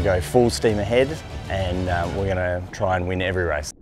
to go full steam ahead and uh, we're going to try and win every race.